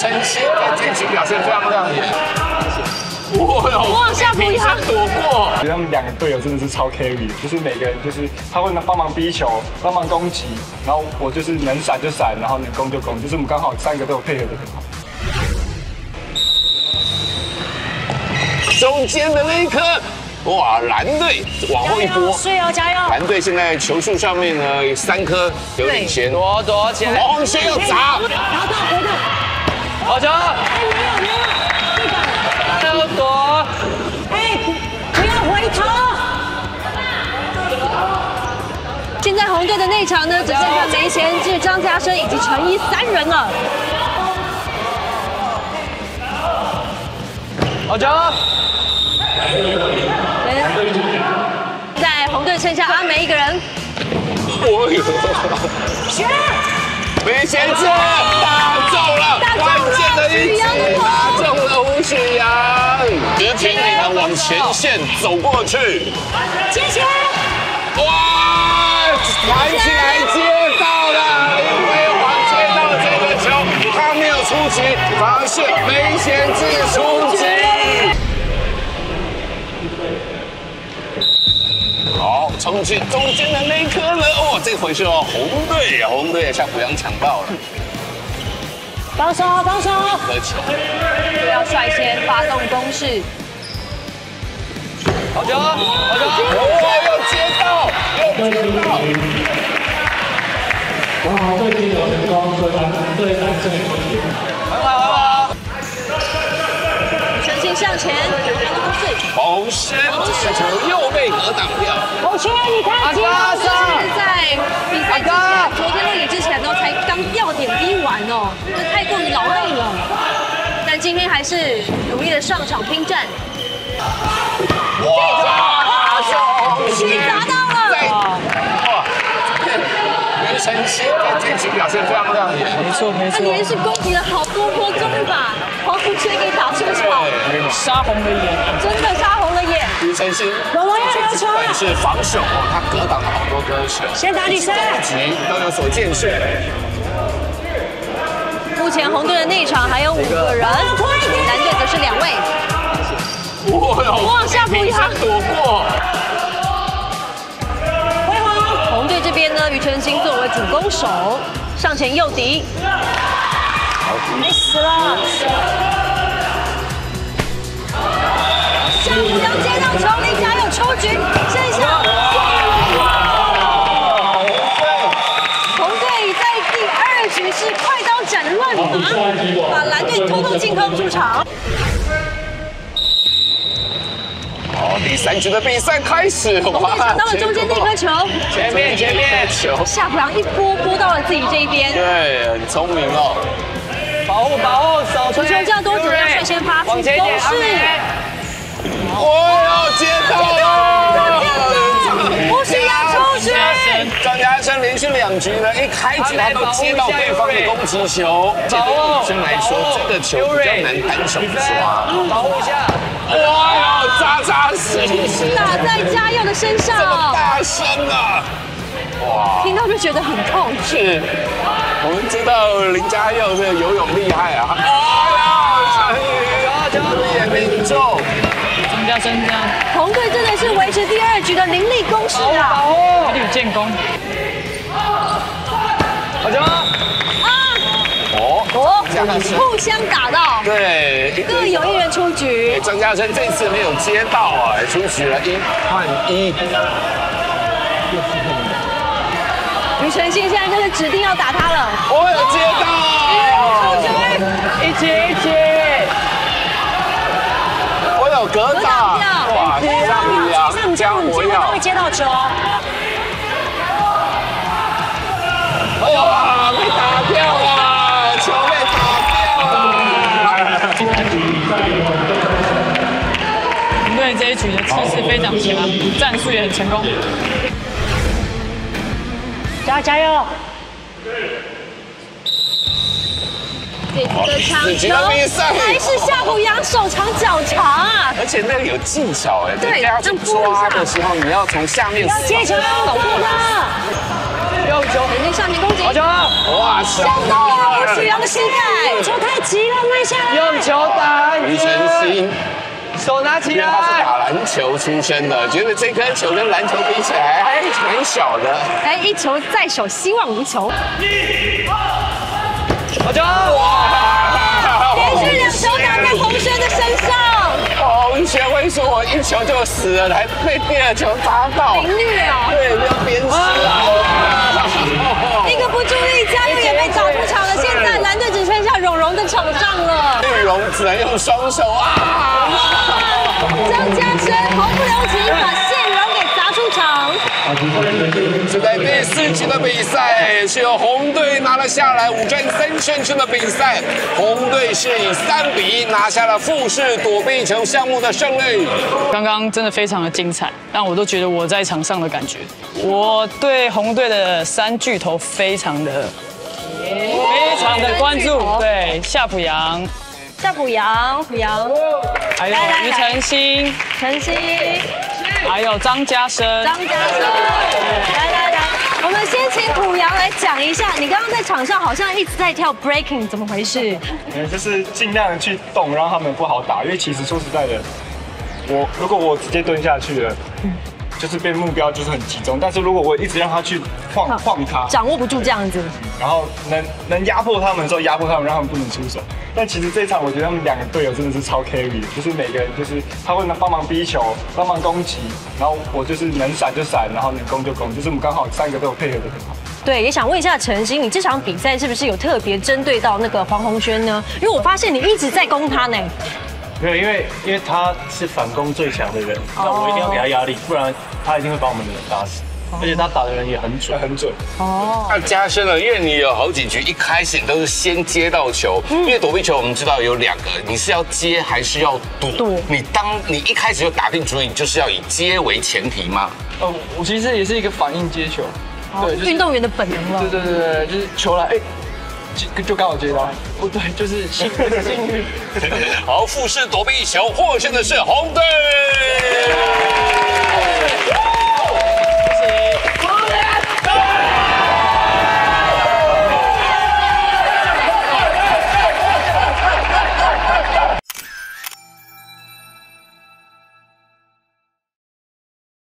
晨曦在这局表现非常亮眼。哇哟！哇夏普阳躲过。觉得他们两个队友真的是超 carry，就是每个人就是他会帮忙逼球，帮忙攻击，然后我就是能闪就闪，然后能攻就攻，就是我们刚好三个都有配合的很好。中间的那一颗，哇！蓝队往后一波，是哦，加油！蓝队现在球数上面呢三颗有领先，躲躲起来，黄轩要砸，拿到回到，好球！哎，没有没有，要躲，哎，不要回头。现在红队的内场呢，只剩下梅贤志、张家生以及陈一三人了。好球！在红队剩下阿梅一个人，哦呦！梅贤志打中了，关键的一击打中了吴许阳，直挺挺的往前线走过去，接起来，哇！弹起来接到了，因为黄接到这个球，他没有出击，反而是梅贤志出好，冲去中间的那一颗了，哦，这回是哦，红队，红队夏普阳抢到了，防守防守，得球，要率先发动攻势。好球！好球！哇，又接到，又接到，然后对队友成功，对蓝对蓝队球队。很好很好，向前，发动攻势。红轩这个球又被格挡掉，红轩，你看，金老师在比赛之前，昨天录影之前呢，才刚掉点滴完哦，这太过于劳累了。但今天还是努力的上场拼战，哇，袁晨曦在这局表现非常亮眼，没错没他连续攻击了好多波，终于把黄福全给打出场，杀红了眼。真的杀红了眼。袁晨曦龙龙要不管是防守哦，他格挡了好多颗球，先打第三攻击都有所建树。目前红队的内场还有五个人，蓝队则是两位。这边呢，庾澄庆作为主攻手，上前诱敌。没死了。夏普阳接到球，林家有出局，剩下红队在第二局是快刀斩乱麻，把蓝队偷偷进攻出场。好，第三局的比赛开始，红队抢到了中间那颗球，前面前面，球，夏普阳一波波到了自己这一边。对，很聪明哦。保护保护，守球球这样多久要率先发出攻势？美。哇，接到了！不是要出局，张家生连续两局呢，一开局他都接到对方的攻击球。这对女生来说，这个球比较难单手抓。保护一下，哇哟，扎扎实实，打在嘉佑的身上这么，大声啊！哇，听到就觉得很痛。是，我们知道林嘉佑这个游泳厉害啊！哎呀，陈宇也命中。张家生这样，红队真的是维持第二局的凌厉攻势啊！保护，有点建功。好球！哦，哦这样是，互相打到，对，一各有一人出局。张家生这次没有接到啊，出局了一换一。庾澄庆现在就是指定要打他了。我有接到，出局，一起一起，我有格格挡，挡掉哇，江宇阳，江火耀，接到球。哇，被打掉了，球被打掉了。红队这一局的气势非常强，战术也很成功。加加油！这次的抢球还是夏普阳手长脚长啊！而且那个有技巧哎，对人家去抓的时候，你要从下面要接球，保护他！右球，人家上前攻击，好球！哇，小吴许荣的膝盖，球太急了，慢下来。用球打于晨星，手拿起因为他是来。打篮球出身的，觉得这颗球跟篮球比起来还蛮小的。哎，一球在手，希望无穷。好一球就死了，还被第二球砸到，凌虐啊！对，要鞭尸啊！一个不注意，嘉佑也被打出场了。现在蓝队只剩下蓉蓉的场上了。绿蓉只能用双手啊！现在第四局的比赛是由红队拿了下来，五战三胜制的比赛，红队是以三比一拿下了复式躲避球项目的胜利。刚刚真的非常的精彩，让我都觉得我在场上的感觉。我对红队的三巨头非常的非常的关注，对夏普阳，夏普阳，普阳，还有于晨星，晨曦，还有张家生。张家生，来来来，我们先请普阳来讲一下，你刚刚在场上好像一直在跳 breaking，怎么回事？嗯，就是尽量的去动，让他们不好打。因为其实说实在的，我如果我直接蹲下去了，就是被目标就是很集中。但是如果我一直让他去晃晃他，掌握不住这样子，然后能能压迫他们的时候压迫他们，让他们不能出手。但其实这一场我觉得他们两个队友真的是超 carry 的，就是每个人就是他会帮忙逼球，帮忙攻击，然后我就是能闪就闪，然后能攻就攻，就是我们刚好三个都有配合的很好。对，也想问一下陈星，你这场比赛是不是有特别针对到那个黄宏轩呢？因为我发现你一直在攻他呢。没有，因为因为他是反攻最强的人，那我一定要给他压力，不然他一定会把我们的人打死。而且他打的人也很准，很准。哦那加深了，因为你有好几局一开始你都是先接到球，因为躲避球我们知道有两个，你是要接还是要躲？躲你当你一开始就打定主意，你就是要以接为前提吗？呃，我其实也是一个反应接球，对，运动员的本能了。对对对对，就是球来，哎，就就刚好接到，不对，就是幸幸运。好，复式躲避球获胜的是红队。